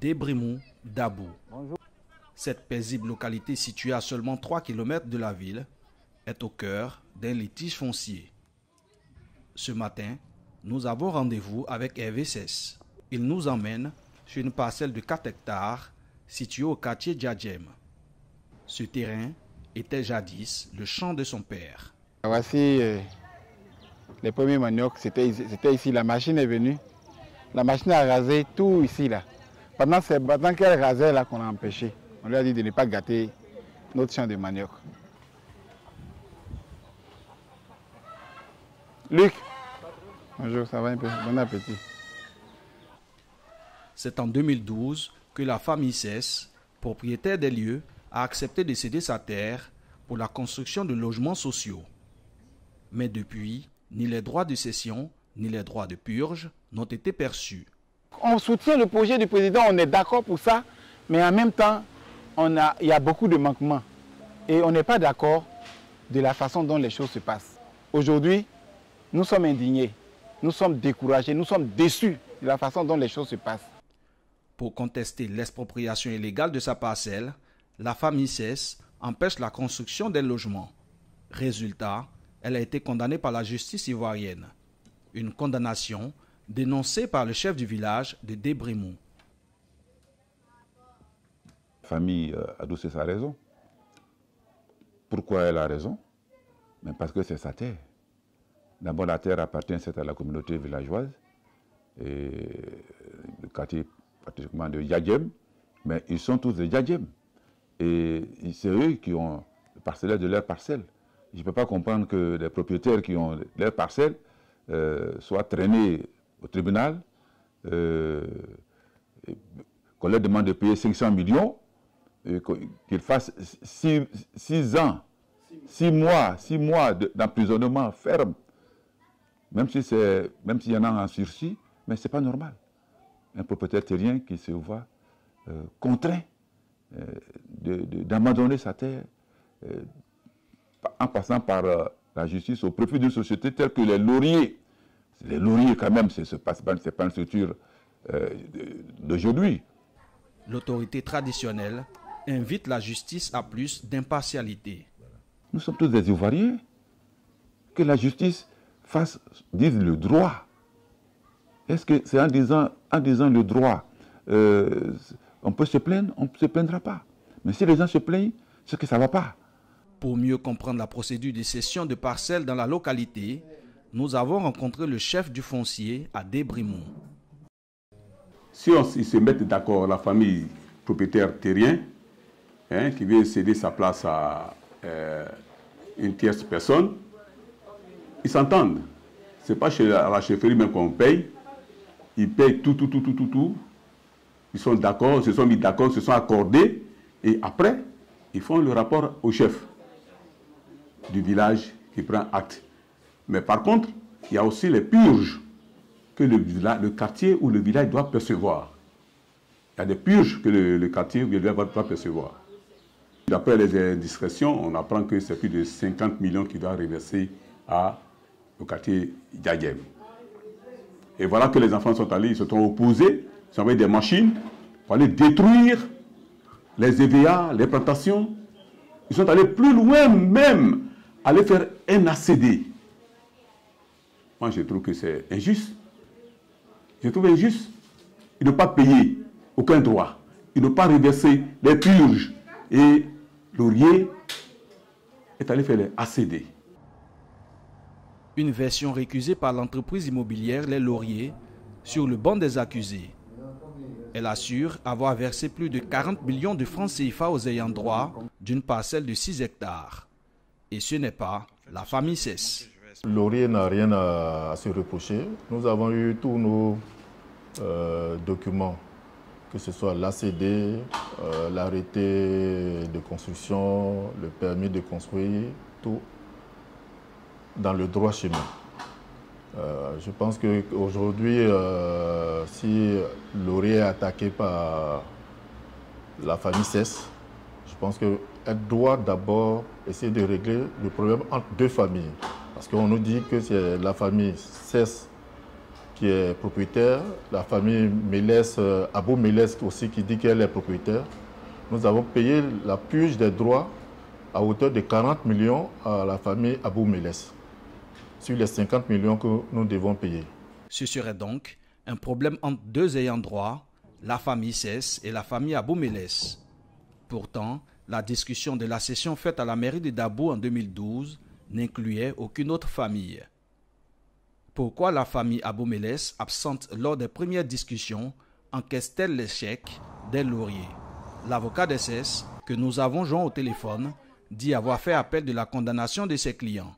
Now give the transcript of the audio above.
Débrimou Dabou. Cette paisible localité située à seulement 3 km de la ville est au cœur d'un litige foncier. Ce matin, nous avons rendez-vous avec Hervé Il nous emmène sur une parcelle de 4 hectares située au quartier Djadjem. Ce terrain était jadis le champ de son père. Voici euh, les premiers maniocs, c'était ici. La machine est venue. La machine a rasé tout ici. là. Pendant, pendant qu'elle rasait, là qu'on a empêché. On lui a dit de ne pas gâter notre champ de manioc. Luc, bonjour, ça va un peu? Bon appétit. C'est en 2012 que la famille Cesse, propriétaire des lieux, a accepté de céder sa terre pour la construction de logements sociaux. Mais depuis, ni les droits de cession, ni les droits de purge n'ont été perçus. On soutient le projet du président, on est d'accord pour ça, mais en même temps, il y a beaucoup de manquements. Et on n'est pas d'accord de la façon dont les choses se passent. Aujourd'hui, nous sommes indignés, nous sommes découragés, nous sommes déçus de la façon dont les choses se passent. Pour contester l'expropriation illégale de sa parcelle, la famille CES empêche la construction des logements. Résultat, elle a été condamnée par la justice ivoirienne. Une condamnation dénoncée par le chef du village de Débrimou. La famille euh, a doucé sa raison. Pourquoi elle a raison? Mais Parce que c'est sa terre. D'abord, la terre appartient à la communauté villageoise, et le quartier pratiquement de Yadjem, mais ils sont tous des Yadjem. Et c'est eux qui ont le de leur parcelle. Je ne peux pas comprendre que les propriétaires qui ont leur parcelle euh, soient traînés au tribunal, euh, qu'on leur demande de payer 500 millions, qu'ils fassent 6 ans, 6 mois, 6 mois d'emprisonnement ferme, même s'il y en a en sursis, mais ce n'est pas normal. Un propriétaire terrien qui se voit euh, contraint d'abandonner sa terre en passant par euh, la justice au profit d'une société telle que les lauriers. Les lauriers, quand même, ce n'est pas, pas, une structure euh, d'aujourd'hui. L'autorité traditionnelle invite la justice à plus d'impartialité. Nous sommes tous des Ivoiriens. Que la justice fasse, dise le droit. Est-ce que c'est en disant, en disant le droit, euh, on peut se plaindre? On ne se plaindra pas. Mais si les gens se plaignent, c'est que ça ne va pas. Pour mieux comprendre la procédure de cession de parcelles dans la localité, nous avons rencontré le chef du foncier à Débrimont. Si on se met d'accord, la famille propriétaire terrien, hein, qui vient céder sa place à euh, une tierce personne, ils s'entendent. Ce n'est pas chez la, la chefferie même qu'on paye. Ils payent tout, tout, tout, tout, tout, tout. Ils sont d'accord, se sont mis d'accord, se sont accordés. Et après, ils font le rapport au chef du village qui prend acte. Mais par contre, il y a aussi les purges que le, quartier ou le village doit percevoir. Il y a des purges que le, quartier ou le village doit percevoir. D'après les indiscrétions, on apprend que c'est plus de 50 millions qui doivent reverser à, au quartier Yagem. Et voilà que les enfants sont allés, ils se sont opposés, ils ont envoyé des machines pour aller détruire les EVA, les plantations. Ils sont allés plus loin même aller faire un ACD. Moi, je trouve que c'est injuste. Je trouve injuste. Ils n'ont pas payé aucun droit. Ils n'ont pas reversé les purges. Et Laurier est allé faire les ACD. Une version récusée par l'entreprise immobilière Les Lauriers sur le banc des accusés. Elle assure avoir versé plus de 40 millions de francs CFA aux ayants droit d'une parcelle de 6 hectares. Et ce n'est pas la famille cesse. Laurier n'a rien à, se reprocher. Nous avons eu tous nos euh, documents, que ce soit l'ACD, euh, l'arrêté de construction, le permis de construire, tout dans le droit chemin. Euh, je pense qu'aujourd'hui, si Laurier est attaqué par la famille CES, je pense que elle doit d'abord essayer de régler le problème entre deux familles. Parce qu'on nous dit que c'est la famille CES qui est propriétaire, la famille Mélès, euh, Abou Mélès aussi qui dit qu'elle est propriétaire. Nous avons payé la purge des droits à hauteur de 40 millions à la famille Abou Mélès, sur les 50 millions que nous devons payer. Ce serait donc un problème entre deux ayants droit, la famille Cesse et la famille Abou Mélès. Pourtant, la discussion de la session faite à la mairie de Dabou en 2012 n'incluait aucune autre famille. Pourquoi la famille Abou Mélès, absente lors des premières discussions, encaisse-t-elle l'échec des lauriers? L'avocat d'SS, que nous avons joint au téléphone, dit avoir fait appel de la condamnation de ses clients.